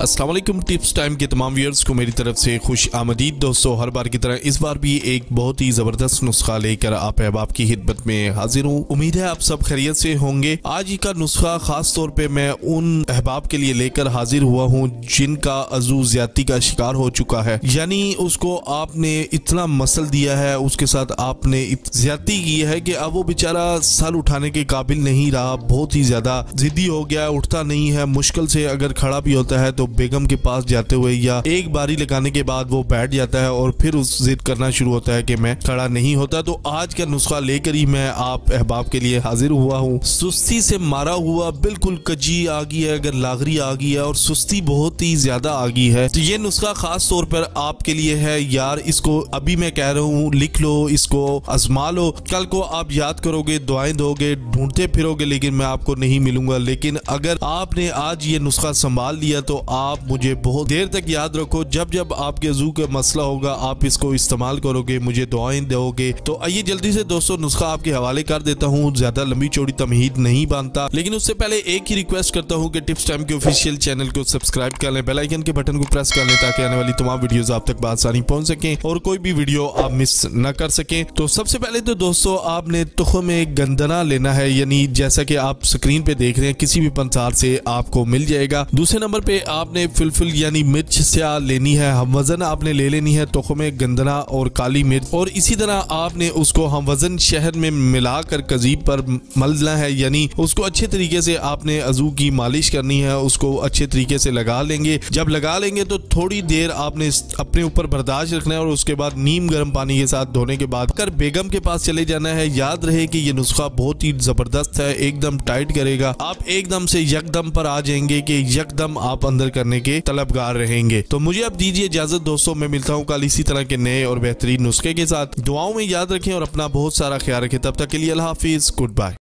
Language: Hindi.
असलम टिप्स टाइम के तमाम व्यूअर्स को मेरी तरफ़ से खुश आमदीद। दोस्तों, हर बार की तरह इस बार भी एक बहुत ही ज़बरदस्त नुस्खा लेकर आप अहबाब की हिदमत में हाजिर हूँ। उम्मीद है आप सब खैरियत से होंगे। आज का नुस्खा खास तौर पे मैं उन अहबाब के लिए लेकर हाजिर हुआ हूँ, जिनका अजू ज़्यादा का शिकार हो चुका है। यानी उसको आपने इतना मसल दिया है, उसके साथ आपने ज़्यादा की है कि अब वो बेचारा सर उठाने के काबिल नहीं रहा, बहुत ही ज़्यादा जिद्दी हो गया उठता नहीं है, मुश्किल से अगर खड़ा भी होता है तो बेगम के पास जाते हुए या एक बारी लगाने के बाद वो बैठ जाता है और फिर उस जिद करना शुरू होता है कि मैं खड़ा नहीं होता। तो आज का नुस्खा लेकर ही मैं आप अहबाब के लिए हाजिर हुआ हूँ। सुस्ती से मारा हुआ बिल्कुल कजी आ गई है, अगर लागरी आ गई है और सुस्ती बहुत ही ज़्यादा आ गई है। तो ये नुस्खा खास तौर पर आपके लिए है। यार, इसको अभी मैं कह रहा हूँ, लिख लो, इसको आजमा लो। कल को आप याद करोगे, दुआएँ दोगे, ढूंढते फिरोगे, लेकिन मैं आपको नहीं मिलूँगा। लेकिन अगर आपने आज ये नुस्खा संभाल लिया तो आप मुझे बहुत देर तक याद रखो। जब जब आपके जू का मसला होगा, आप इसको इस्तेमाल करोगे, मुझे दुआएँ दोगे। तो आइए जल्दी से दोस्तों नुस्खा आपके हवाले कर देता हूँ। ज़्यादा लंबी चौड़ी तमहीद नहीं बांधता। लेकिन उससे पहले एक ही रिक्वेस्ट करता हूँ कि टिप्स टाइम के ऑफिशियल चैनल को सब्सक्राइब कर लें। बेलाइकन के बटन को प्रेस कर लें ताकि आने वाली तमाम वीडियो आप तक आसानी पहुँच सके और कोई भी वीडियो आप मिस न कर सके। तो सबसे पहले तो दोस्तों आपने तुख में गंदना लेना है। यानी जैसा कि आप स्क्रीन पे देख रहे हैं, किसी भी पंसार से आपको मिल जाएगा। दूसरे नंबर पे आपने फिलफिल यानी मिर्च स्या लेनी है, हम वज़न आपने ले लेनी है में गंदना और काली मिर्च। और इसी तरह आपने उसको हम वज़न शहर में मिलाकर कजीब पर मलना है, यानी उसको अच्छे तरीके से आपने अजू की मालिश करनी है, उसको अच्छे तरीके से लगा लेंगे। जब लगा लेंगे तो थोड़ी देर आपने अपने ऊपर बर्दाश्त रखना है और उसके बाद नीम गर्म पानी के साथ धोने के बाद कर बेगम के पास चले जाना है, याद रहे कि ये नुस्खा बहुत ही ज़बरदस्त है, एकदम टाइट करेगा। आप एकदम से यकदम पर आ जाएँगे कि यकदम आप अंदर करने के तलबगार रहेंगे। तो मुझे अब दीजिए इजाज़त दोस्तों, में मिलता हूँ कल इसी तरह के नए और बेहतरीन नुस्खे के साथ। दुआओं में याद रखें और अपना बहुत सारा ख्याल रखें। तब तक के लिए अल्लाह हाफिज, गुड बाय।